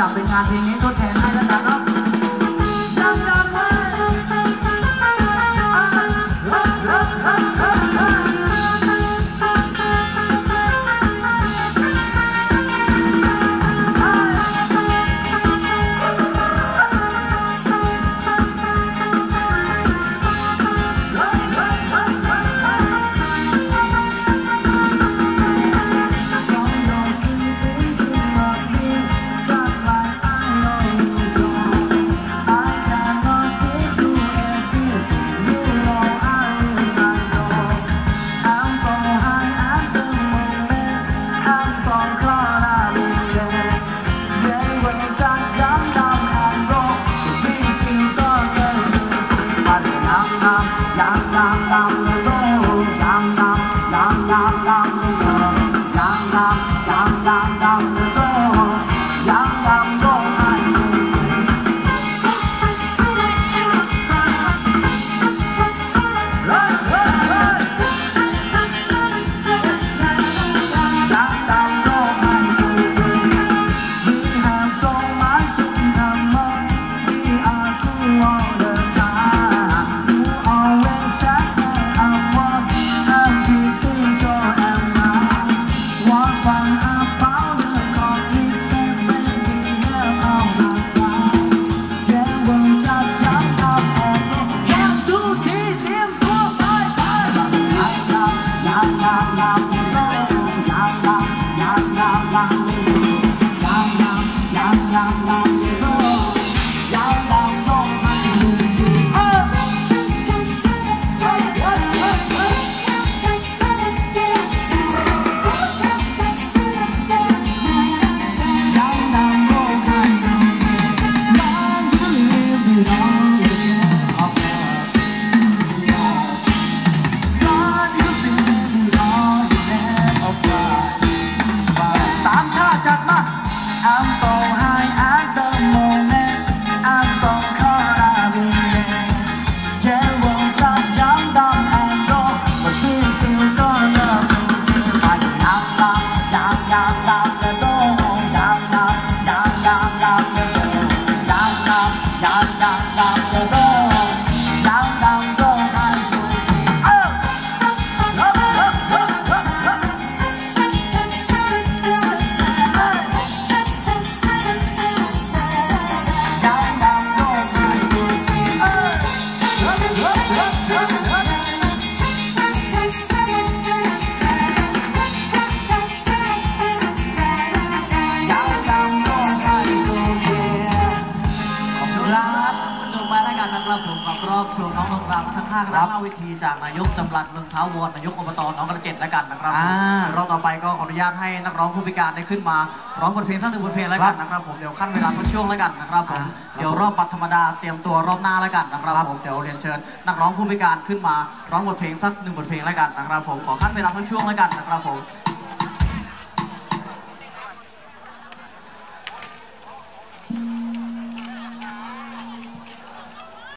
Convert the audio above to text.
จับเป็นงานเพลงนี้ทดแทน nam nam nam nam ส กับรอบโชว์น้องนงรามทั้งห้าคณะหน้าเวทีจากนายกจำรัดเมืองเท้าวอนนายกอบตหน้องกระเจ็ดแล้วกันนะครับผมอ่ารอบต่อไปก็ขออนุญาตให้นักร้องผู้พิการได้ขึ้นมาร้องบทเพลงสักหนึ่งบทเพลงแล้วกันนะครับผมเดี๋ยวขั้นเวลาทุกช่วงแล้วกันนะครับผมอ่าเดี๋ยวรอบบัตรธรรมดาเตรียมตัวรอบหน้าแล้วกันนะครับผมเดี๋ยวเรียนเชิญนักร้องผู้พิการขึ้นมาร้องบทเพลงสักหนึ่งบทเพลงแล้วกันนะครับผมขอขั้นเวลาทุกช่วงแล้วกันนะครับผม